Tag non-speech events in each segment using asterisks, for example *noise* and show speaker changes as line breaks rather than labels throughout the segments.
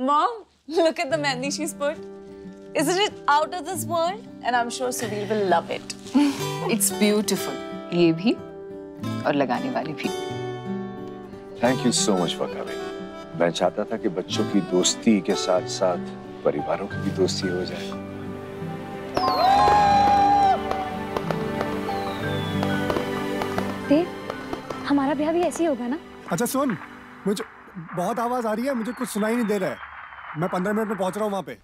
Mom, look at the mehndi she's put. Isn't it out of this world? And I'm sure Sunil will love it. *laughs*
It's beautiful ये भी और लगाने वाली भी
thank you so much for coming मैं चाहता था कि बच्चों की दोस्ती के साथ साथ परिवारों की भी दोस्ती हो जाए
देव हमारा ब्याह भी ऐसे ही होगा ना
अच्छा सुन मुझे बहुत आवाज़ आ रही है मुझे कुछ सुनाई नहीं दे रहा है मैं पंद्रह मिनट में पहुँच रहा हूँ वहाँ पे।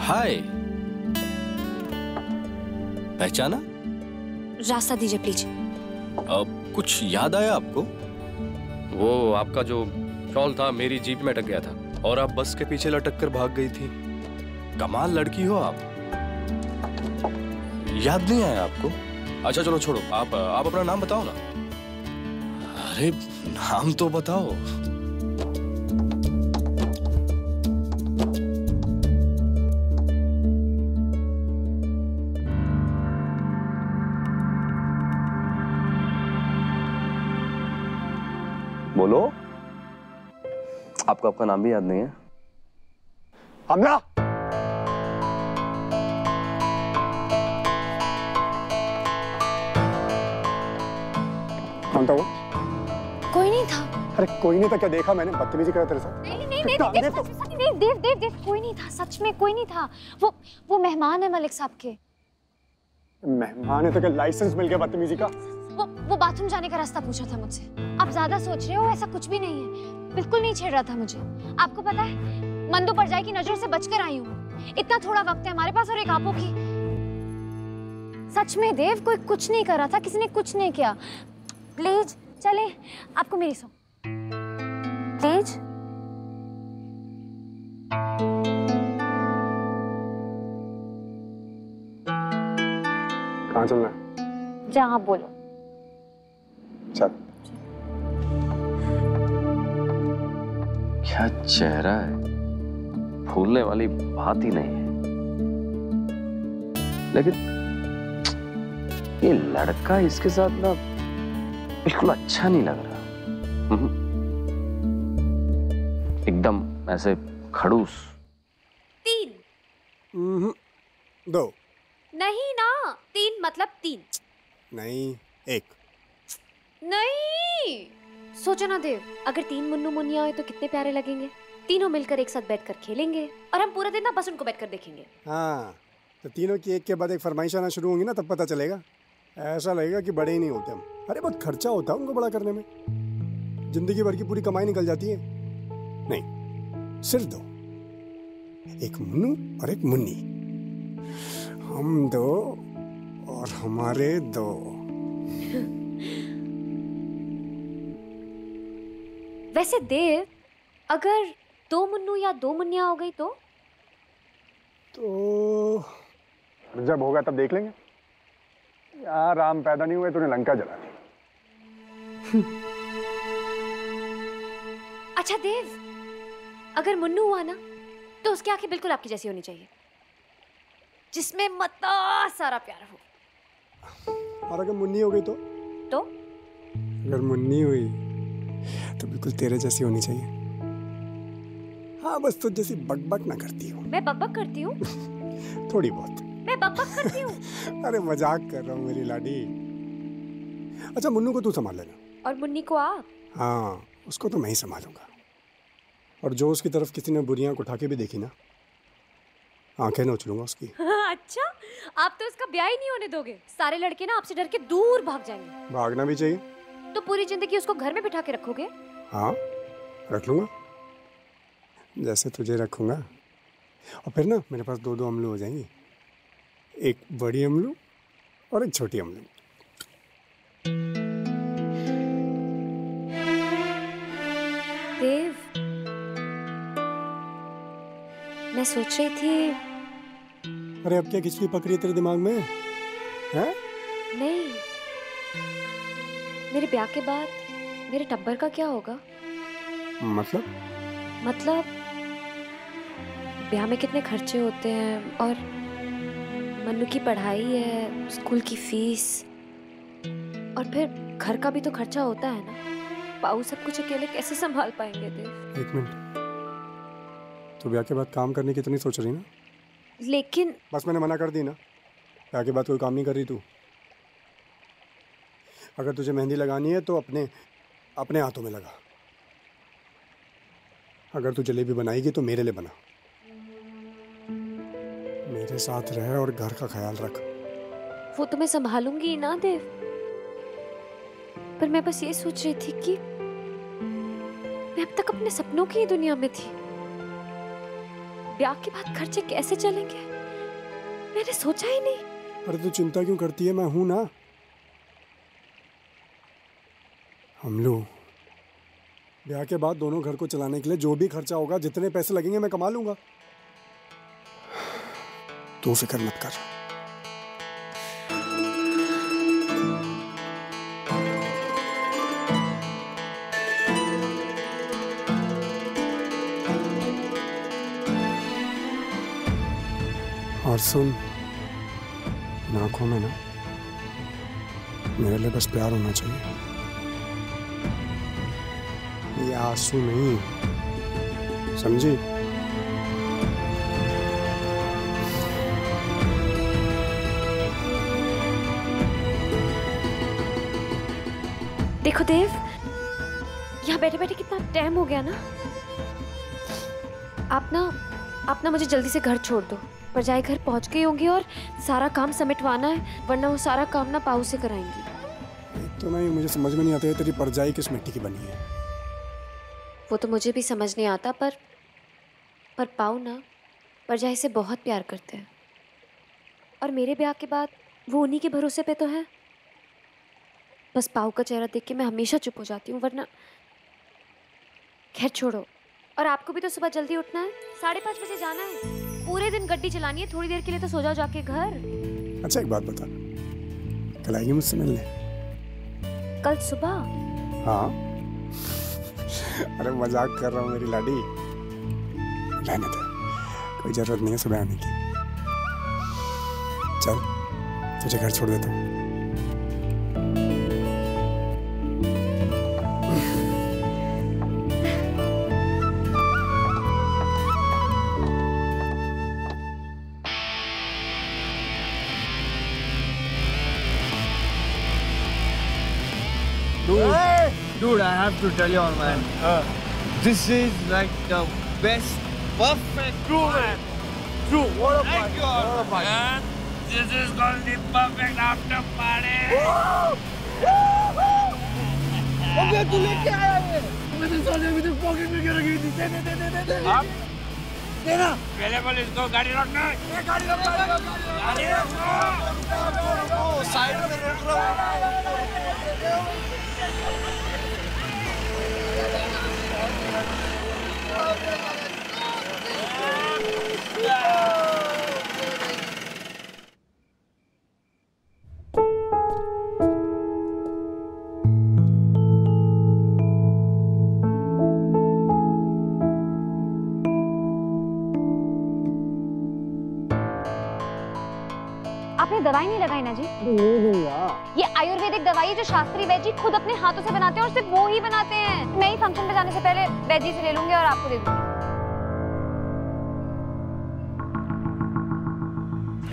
हाय। पहचाना?
रास्ता दीजिए प्लीज़।
अब कुछ याद आया आपको?
वो आपका जो शॉल था मेरी जीप में अटक गया था।
और आप बस के पीछे लटक कर भाग गई थी। कमाल लड़की हो आप। याद नहीं आया आपको? अच्छा चलो छोड़ो। आप आप अपना नाम बताओ ना। अरे नाम तो बताओ।
बोलो। आपको आपका नाम भी याद नहीं है।
हमला कौन था वो
कोई नहीं था।
अरे कोई नहीं था क्या देखा मैंने? बदतमीजी करा तेरे साथ।
नहीं नहीं नहीं देव, में, देव देव देव कोई नहीं था सच में कोई नहीं था। वो वो मेहमान है मलिक साहब के।
मेहमान है तो क्या लाइसेंस मिल गया बदतमीजी का?
वो वो बाथरूम जाने का रास्ता पूछा था मुझसे। आप ज़्यादा सोच रहे हो ऐसा कुछ भी नहीं है। बिल्कुल नहीं छेड़ रहा था मुझे। आपको पता है मंदो पर जाए की नज़र से बचकर आई हूँ। इतना थोड़ा वक्त है हमारे पास और एक आपो की। सच में देव कोई कुछ नहीं कर रहा था किसी ने कुछ नहीं किया। प्लीज़ चले आपको मेरी सो। प्लीज़।
कहाँ चलना है?
जहाँ आप बोलो।
क्या चेहरा है? भूलने वाली बात ही नहीं है। लेकिन ये लड़का इसके साथ ना बिल्कुल अच्छा नहीं लग रहा। हम्म। एकदम ऐसे खड़ूस।
तीन।
हम्म, दो।
नहीं ना तीन मतलब तीन।
नहीं एक।
नहीं। सोचो ना देव अगर तीन मुन्नू मुनिया हुए तो कितने प्यारे लगेंगे। तीनों मिलकर एक साथ बैठकर खेलेंगे और हम पूरा दिन ना बस उनको बैठकर देखेंगे।
हाँ तो तीनों की एक के बाद एक फरमाइश आना शुरू होंगी ना तब पता चलेगा। ऐसा लगेगा कि बड़े ही नहीं होते हम। अरे बहुत खर्चा होता है उनको बड़ा करने में। ज़िंदगी भर की पूरी कमाई निकल जाती है। नहीं सिर्फ़ दो। एक मुन्नू और एक मुन्नी। हम दो और हमारे दो। *laughs*
वैसे देव अगर दो मुन्नू या दो मुन्निया हो गई तो?
तो जब होगा तब देख लेंगे। यार राम पैदा नहीं हुए तूने लंका जला दी *laughs*
अच्छा देव अगर मुन्नू हुआ ना तो उसकी आँखें बिल्कुल आपकी जैसी होनी चाहिए। जिसमें मता सारा प्यार हो।
और अगर मुन्नी हो गई तो?
तो?
अगर मुन्नी हुई तो बिल्कुल तेरे जैसी होनी चाहिए। हाँ बस तुझ जैसी बकबक ना करती हो।
मैं बकबक करती हूँ? *laughs*
थोड़ी बहुत।
मैं बकबक करती हूँ? *laughs*
अरे मज़ाक कर रहा हूँ मेरी लाडी। अच्छा मुन्नू को तू संभाल लेना।
और मुन्नी को आप?
हाँ उसको तो मैं ही संभालूँगा। और जो उसकी तरफ़ किसी ने बुरी आँख उठा के भी देखी ना आँखें नोच लूँगा उसकी। *laughs*
अच्छा आप तो इसका ब्याह ही नहीं होने दोगे। सारे लड़के ना आपसे डर के दूर भाग जाएँगे।
भागना भी चाहिए।
तो पूरी ज़िंदगी उसको घर में बिठा के रखोगे?
हाँ रख लूँगा। जैसे तुझे रखूँगा। और फिर ना मेरे पास दो दो अमलू हो जाएँगे। एक बड़ी अमलू और एक छोटी अमलू।
देव मैं सोच रही थी
अरे अब क्या खिचड़ी पकड़ी है तेरे दिमाग में? हैं?
नहीं। मेरे ब्याह के बाद मेरे टब्बर का क्या होगा?
मतलब?
मतलब ब्याह में कितने खर्चे होते हैं और मनु की पढ़ाई है स्कूल की फ़ीस और फिर घर का भी तो खर्चा होता है ना। पाऊ सब कुछ अकेले कैसे संभाल पाएँगे देव?
एक मिनट। तो ब्याह के बाद काम करने की इतनी सोच रही ना?
लेकिन
बस मैंने मना कर दी ना। ब्याह के बाद कोई काम नहीं कर रही तू। अगर तुझे मेहंदी लगानी है तो अपने अपने हाथों में लगा। अगर तू जलेबी बनाएगी तो मेरे लिए बना। मेरे साथ रह और घर का ख्याल रख।
वो तो मैं संभालूँगी ना देव? पर मैं बस ये सोच रही थी कि मैं अब तक अपने सपनों की ही दुनिया में थी। ब्याह के बाद खर्चे कैसे चलेंगे? मैंने सोचा ही नहीं।
अरे तू चिंता क्यों करती है? मैं हूँ ना। लोग। ब्याह के बाद दोनों घर को चलाने के लिए जो भी खर्चा होगा, जितने पैसे लगेंगे, मैं कमा लूँगा। तू फ़िक्र मत कर। और सुन, इन आँखों में ना, मेरे लिए बस प्यार होना चाहिए। ये आँसू नहीं। समझी?
देखो देव यहाँ बैठे बैठे कितना टाइम हो गया ना। आप ना आप ना मुझे जल्दी से घर छोड़ दो। पर जाए घर पहुँच गई होंगी और सारा काम समेटवाना है वरना वो सारा काम ना पाऊ से कराएँगी।
तो नहीं मुझे समझ में नहीं आता है तेरी परजाई किस मिट्टी की बनी है।
वो तो मुझे भी समझ नहीं आता पर पर पाओ ना परजाई से बहुत प्यार करते हैं। और मेरे ब्याह के बाद वो उन्हीं के भरोसे पे तो है। बस पाओ का चेहरा देख के मैं हमेशा चुप हो जाती हूँ वरना खैर छोड़ो। और आपको भी तो सुबह जल्दी उठना है। साढ़े पाँच बजे जाना है। पूरे दिन गड्डी चलानी है थोड़ी देर के लिए तो सो जाओ जाके घर।
अच्छा एक बात बता। कल आएगी मुझसे मिलने?
कल सुबह?
हाँ। अरे मज़ाक कर रहा हूँ मेरी लाडी। रहने दे कोई ज़रूरत नहीं है सुबह आने की। चल, तुझे घर छोड़ देता हूँ।
have to tell you, man. this is like the best, perfect. True, man. True. What a Thank you, what a man. This is gonna be perfect after party. अबे तू लेके आया है मैंने साले मेरे पॉकेट में रखी थी दे दे दे दे दे दे आप देना पहले बोले इसको गाड़ी रखना ये गाड़ी रख गाड़ी रखो
Yeah. दवाई है जो शास्त्री वैद्य जी खुद अपने हाथों से बनाते हैं और सिर्फ़ वो ही बनाते हैं। मैं ही फ़ंक्शन पे जाने से पहले वैद्य जी से ले लूँगी और आपको दे दूँगी।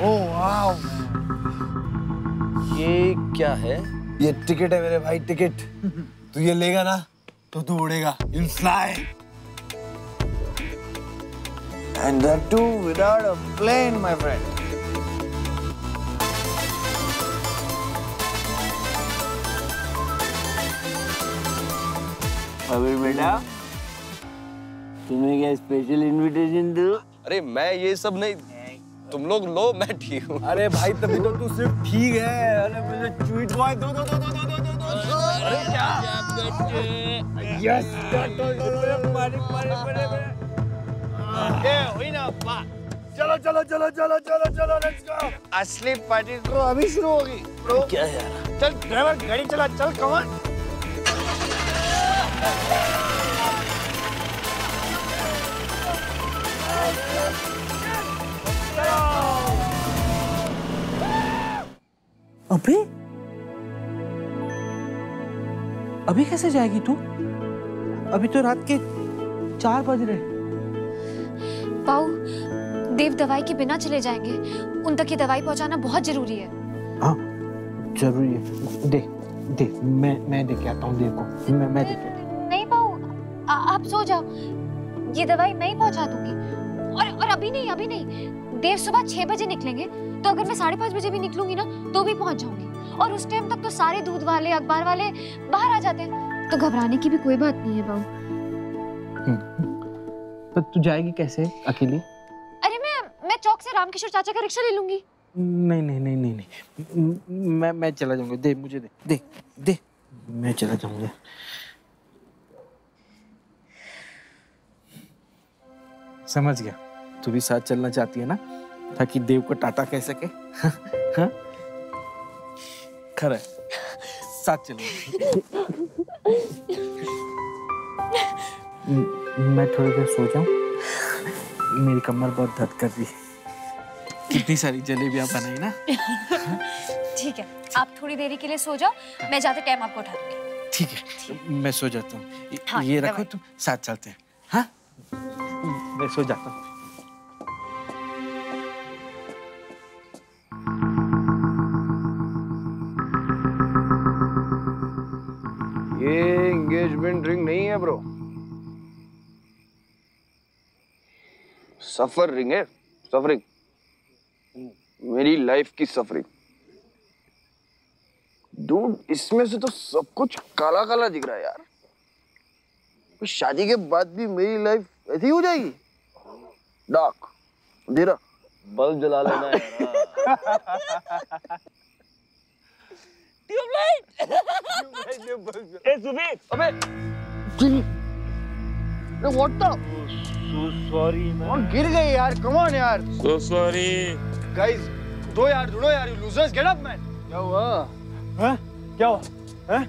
ओह
ये क्या है?
ये टिकट है मेरे भाई टिकट तू ये लेगा ना तो तू उड़ेगा। You'll fly and that too without a plane my friend अबे बेटा तुम्हें क्या स्पेशल इनविटेशन दूँ?
अरे मैं ये सब नहीं तुम लोग लो मैं ठीक हूँ।
अरे भाई तभी तो तू सिर्फ़ ठीक है। अरे मुझे ट्वीट बॉय दो दो दो दो दो दो दो दो अरे क्या? यस पानी पानी पानी ये हुई ना बात चलो चलो चलो चलो चलो चलो लेट्स गो असली पार्टी तो अभी शुरू होगी क्या यार? चल ड्राइवर गाड़ी चला चल कमान अभी अभी कैसे जाएगी तू? अभी तो रात के चार बज रहे
पाऊ देव दवाई के बिना चले जाएँगे। उन तक ये दवाई पहुंचाना बहुत ज़रूरी है।
हाँ ज़रूरी है। दे दे मैं मैं दे के आता हूँ देव को। मैं मैं दे के
नहीं पाऊ आ- आप सो जाओ। ये दवाई मैं ही पहुँचा दूँगी। और और अभी नहीं अभी नहीं। देव सुबह छह बजे निकलेंगे तो अगर मैं साढ़े पाँच बजे भी निकलूँगी ना तो भी पहुँच जाऊँगी। और उस टाइम तक तो सारे दूध वाले अखबार वाले बाहर आ जाते हैं। तो घबराने की भी कोई बात नहीं है बाबू।
तो तू जाएगी कैसे अकेली?
अरे मैं मैं चौक से रामकिशोर चाचा का रिक्शा ले लूँगी।
नहीं नहीं नहीं नहीं नहीं। मैं मैं चला जाऊँगा। दे मुझे दे। दे दे। मैं चला जाऊँगा। समझ गया। तू भी साथ चलना चाहती है ना? ताकि देव को टाटा कह सके। हाँ? खरा है। साथ चलो। *laughs* मैं थोड़ी देर सो जाऊँ। मेरी कमर बहुत दर्द कर रही है। कितनी सारी जलेबियाँ बनाई ना?
ठीक है आप थोड़ी देरी के लिए सो जाओ। मैं जाते टाइम आपको उठा दूँगी।
ठीक है मैं सो जाता हूँ। ये-
हाँ,
ये रखो तुम साथ चलते हैं। हाँ? मैं सो जाता हूँ।
ये एंगेजमेंट रिंग नहीं है ब्रो सफ़र रिंग है? सफरिंग मेरी लाइफ की सफरिंग डूड इसमें से तो सब कुछ काला काला दिख रहा है यार। शादी के बाद भी मेरी लाइफ ऐसी हो जाएगी? डार्क अंधेरा बल्ब जला लेना है
ए सुबीर
अबे व्हाट द सो
सॉरी
और गिर गई यार कम ऑन यार
सो सॉरी
गाइस दो यार ढूंढो यार you losers get up man क्या हुआ?
हैं? क्या हुआ? हैं?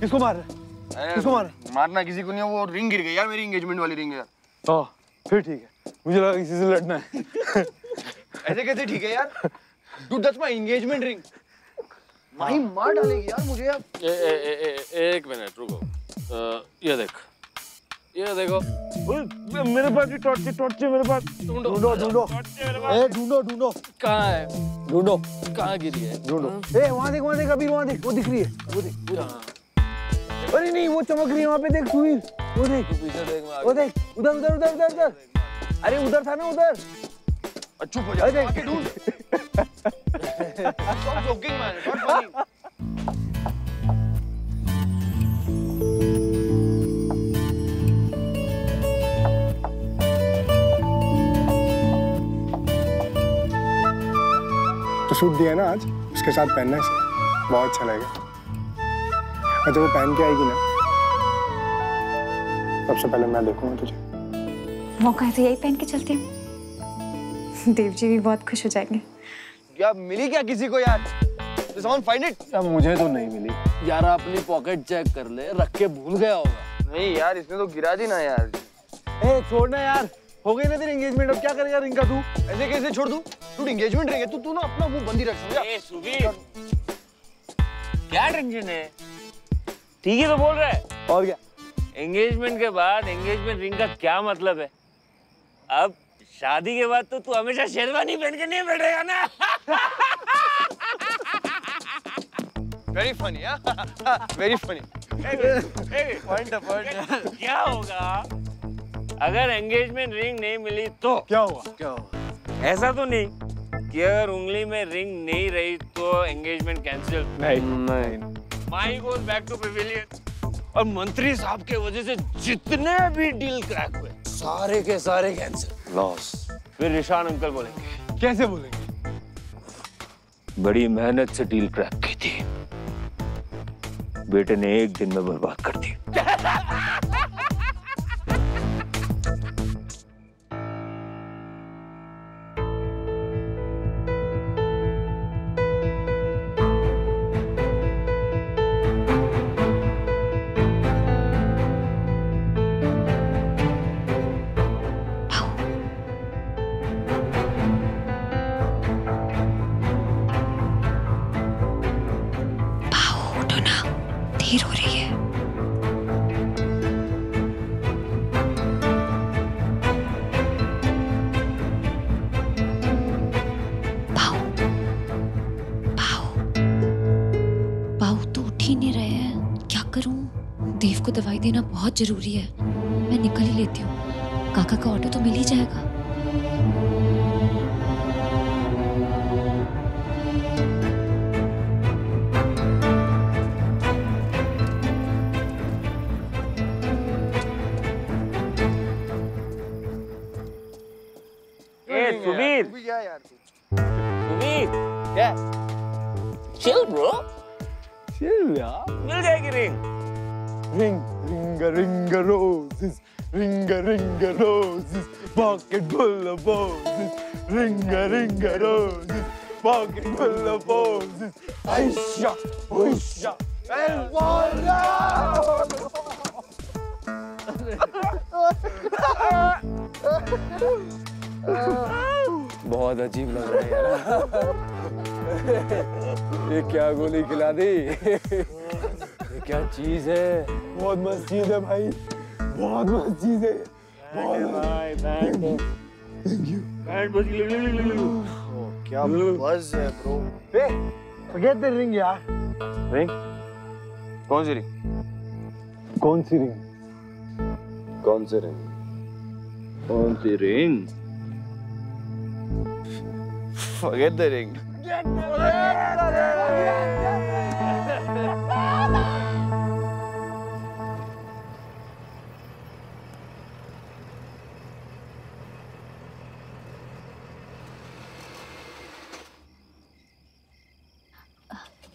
किसको मार रहे? हैं? किसको मार
मारना किसी को नहीं है, वो रिंग गिर गई यार मेरी एंगेजमेंट वाली रिंग है यार।
ओह फिर ठीक है। मुझे लगा किसी से लड़ना है।
ऐसे कैसे ठीक है यार? Do that's my engagement ring Mahi मार डालेगी यार मुझे यार।
ए, ए, ए, ए, एक मिनट रुको। ये देख। ये देखो।
मेरे पास भी टॉर्च है टॉर्च है मेरे पास।
ढूंढो।
ढूंढो ढूंढो। ए ढूंढो ढूंढो।
कहाँ है?
ढूंढो।
कहाँ गिरी है?
ढूंढो। ए वहाँ देख वहाँ देख अभी वहाँ देख। वो दिख रही है वो देख वो देख। अरे नहीं वो चमक रही है वहाँ पे देख सुनील। वो देख।
पीछे देख मैं
वो देख उधर उधर उधर उधर उधर। अरे उधर था ना उधर।
चुप हो जा
अरे देख।
ढूंढ। Stop joking man not funny
तो सूट दिया ना आज उसके साथ पहनना है इसे। बहुत अच्छा लगेगा। और जब वो पहन के आएगी ना? सबसे पहले मैं देखूँगा तुझे।
मौका है तो यही पहन के चलते हैं। देव जी भी बहुत खुश हो जाएँगे।
क्या मिली क्या किसी को यार? फाइंड इट
अब मुझे तो नहीं मिली।
यार अपनी पॉकेट चेक कर ले रख के भूल गया होगा।
नहीं यार इसने तो गिरा दी ना यार।
ए छोड़ना यार। हो गई ना तेरी एंगेजमेंट अब क्या करेगा रिंग का तू?
ऐसे कैसे छोड़ दूँ? तू एंगेजमेंट है तू तू ना अपना मुँह बंद ही रख समझा?
सुबीर। क्या टेंशन है? ठीक ही तो बोल रहा है।
और क्या?
एंगेजमेंट के बाद एंगेजमेंट रिंग का क्या मतलब है? अब शादी के बाद तो तू हमेशा शेरवानी पहन के नहीं बैठेगा ना।
Very funny very funny
point point क्या होगा? अगर एंगेजमेंट रिंग नहीं मिली तो?
क्या हुआ क्या हुआ
ऐसा तो नहीं कि अगर उंगली में रिंग नहीं रही तो एंगेजमेंट कैंसिल
नहीं। नहीं।
Mahi goes back to pavilion और मंत्री साहब के वजह से जितने भी डील क्रैक हुए सारे के सारे कैंसिल
लॉस
फिर निशान अंकल बोलेंगे।
कैसे बोलेंगे?
बड़ी मेहनत से डील क्रैक की थी। बेटे ने एक दिन में बर्बाद कर दी *laughs* ही नहीं रहे हैं। क्या करूँ?
देव को दवाई देना बहुत ज़रूरी है। मैं निकल ही लेती हूँ। काका का ऑटो तो मिल ही जाएगा।
बहुत अजीब लग रहा है यार। ये क्या गोली खिला दी? ये क्या चीज़ है?
बहुत मस्त चीज़ है भाई। बहुत मस्त चीज़ है। क्या बस है ब्रो ए फॉरगेट द रिंग यार।
रिंग कौन सी रिंग
कौन सी रिंग
कौन सी रिंग कौन सी रिंग?
फॉरगेट द रिंग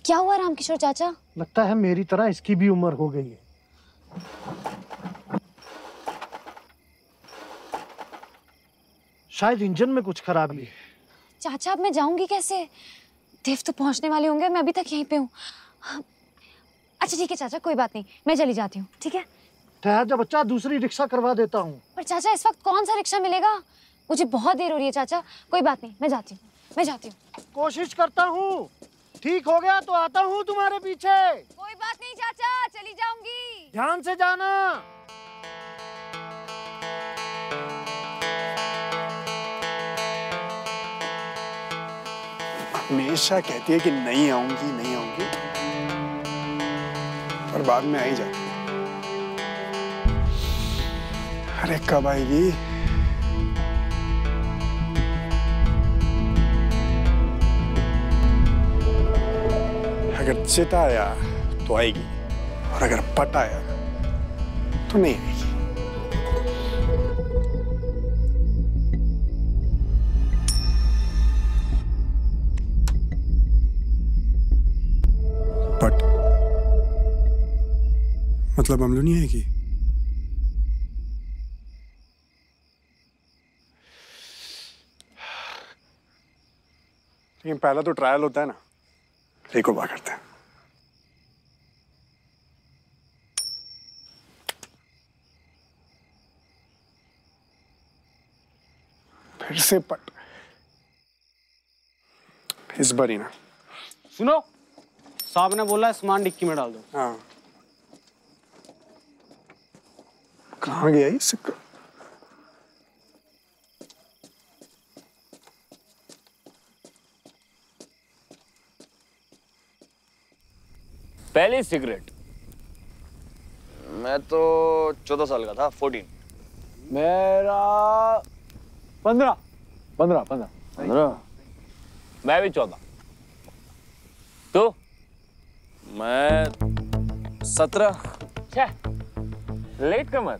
क्या हुआ रामकिशोर चाचा?
लगता है मेरी तरह इसकी भी उम्र हो गई है। शायद इंजन में कुछ खराबी है।
चाचा अब मैं जाऊँगी कैसे? देव तो पहुँचने वाले होंगे मैं अभी तक यहीं पे हूँ। अच्छा ठीक है चाचा कोई बात नहीं मैं चली जाती हूँ ठीक है?
ठहर जा बच्चा दूसरी रिक्शा करवा देता हूँ।
पर चाचा इस वक्त कौन सा रिक्शा मिलेगा? मुझे बहुत देर हो रही है चाचा कोई बात नहीं मैं जाती हूँ मैं जाती हूँ।
कोशिश करता हूँ। ठीक हो गया तो आता हूँ तुम्हारे पीछे।
कोई बात नहीं चाचा चली जाऊँगी।
ध्यान से जाना।
हमेशा कहती है कि नहीं आऊँगी नहीं आऊँगी। पर बाद में आ ही जाती अरे कब आएगी? अगर चित आया तो आएगी, और अगर पट आया तो नहीं मतलब अमलू नहीं आएगी लेकिन पहला तो ट्रायल होता है ना। और बार करते हैं। फिर से पट। इस बार ही ना।
सुनो साहब ने बोला है सामान डिक्की में डाल दो।
हाँ। कहाँ गया ये सिक्का।
पहली सिगरेट।
मैं तो चौदह साल का था फोर्टीन
मेरा पंद्रह। पंद्रह पंद्रह।
पंद्रह?
मैं भी चौदह। तो?
मैं सत्रह।
छह। लेट कमर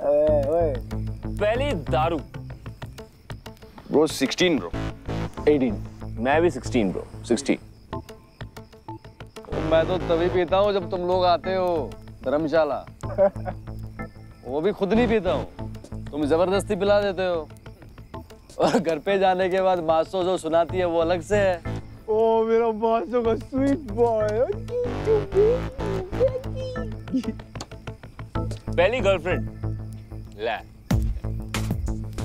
पहली दारू।
ब्रो सिक्सटीन ब्रो
18 मैं भी 16 ब्रो 16
मैं तो तभी पीता हूँ जब तुम लोग आते हो धर्मशाला। *laughs* वो भी खुद नहीं पीता हूँ। तुम ज़बरदस्ती पिला देते हो। और घर पे जाने के बाद मासो जो सुनाती है वो अलग से है।
ओ मेरा मासो का स्वीट बॉय पहली गर्लफ्रेंड ले।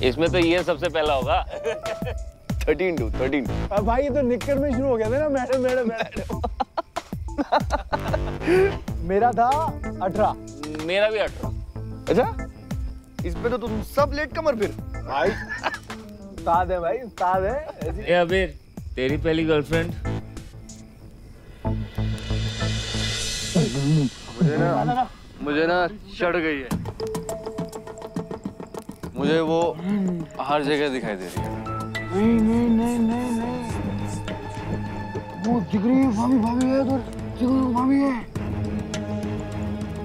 इसमें तो ये सबसे पहला होगा।
Thirteen to thirteen.
अब भाई ये तो निक्कर में शुरू हो गया था ना मैडम मैडम मैडम।
मेरा था अठारह।
मेरा भी अठारह।
अच्छा? इसमें तो तुम सब लेट कमर फिर।
भाई उस्ताद है भाई उस्ताद है ए अबीर तेरी पहली गर्लफ्रेंड
मुझे ना मुझे ना चढ़ गई है। मुझे वो हर जगह दिखाई दे रही है।
नहीं नहीं नहीं नहीं नहीं। वो दिख रही है भाभी भाभी है उधर दिख भाभी है।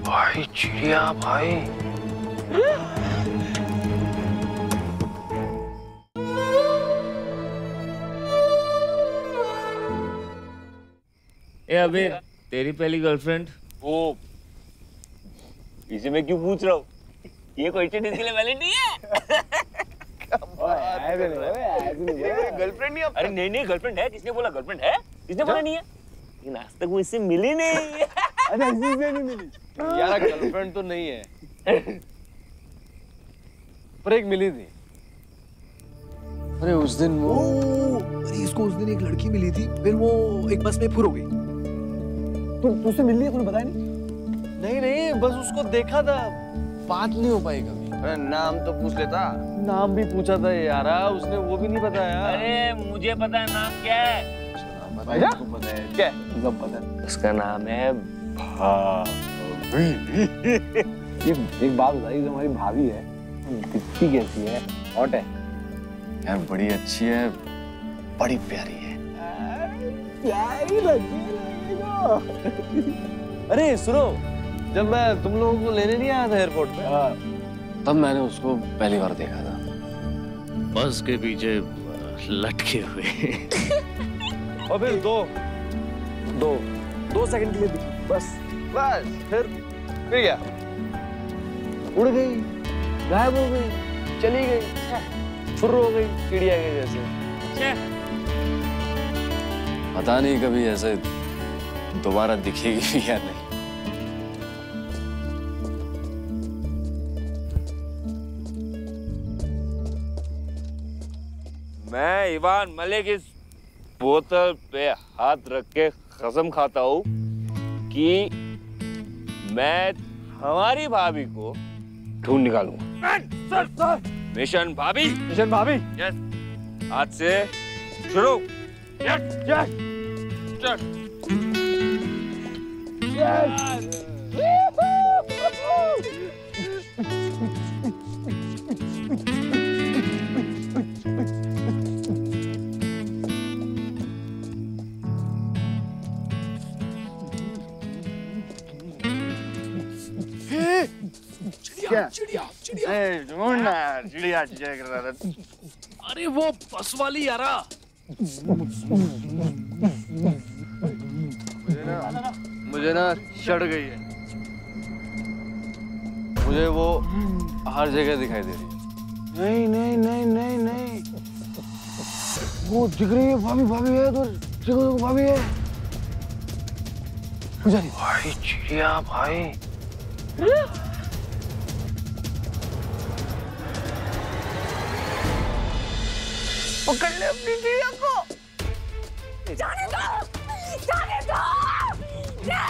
भाई चिड़िया भाई।
ए अबे तेरी पहली गर्लफ्रेंड
वो इसे मैं क्यों पूछ रहा हूँ? ये क्वेश्चन इसके लिए वैलिड नहीं है?
गर्लफ्रेंड नहीं
अरे नहीं नहीं गर्लफ्रेंड है किसने बोला गर्लफ्रेंड है? किसने बोला नहीं है? लेकिन आज तक वो इससे मिली नहीं।
अरे इसी से नहीं मिली। यार गर्लफ्रेंड तो नहीं है। पर एक मिली थी।
अरे उस दिन वो अरे इसको उस दिन एक लड़की मिली थी फिर वो एक बस में फुर हो गई।
तू तुझसे मिल लिया तूने बताया नहीं? नहीं नहीं बस उसको देखा था। बात नहीं हो पाई कभी अरे नाम तो पूछ लेता। नाम भी पूछा था यारा उसने वो भी नहीं बताया।
अरे मुझे पता है नाम क्या है।
भैया पता है क्या सब पता है।
उसका नाम है भाभी। *laughs*
एक एक बात बताइए जो हमारी भाभी है दिखती कैसी है? हॉट है? यार बड़ी अच्छी है बड़ी प्यारी है।
प्यारी लगी *laughs*
अरे सुनो जब मैं तुम लोगों को लेने नहीं आया था एयरपोर्ट पे। तब मैंने उसको पहली बार देखा था।
बस के पीछे लटके हुए। *laughs*
और फिर दो। दो। दो सेकंड के लिए दिखी बस। बस। फिर फिर क्या? उड़ गई। गायब हो गई। चली गई। फुर हो गई चिड़िया के जैसे। पता नहीं कभी ऐसे दोबारा दिखेगी या नहीं।
मैं इवान मलिक इस बोतल पे हाथ रख के कसम खाता हूँ कि मैं हमारी भाभी को ढूंढ निकालूँगा। मिशन भाभी।
मिशन भाभी?
यस आज से शुरू। यस यस यस
चिड़िया चिड़िया चिड़िया। चिड़िया चेक रहा था
अरे वो बस वाली यारा।
मुझे ना मुझे ना चढ़ गई है। मुझे वो हर जगह दिखाई दे रही है।
नहीं नहीं नहीं नहीं नहीं। वो दिख रही है भाभी भाभी है उधर देखो देखो भाभी है।
भाई चिड़िया भाई।
पकड़ ले अपनी चिड़िया को
जाने दो जाने दो
पकड़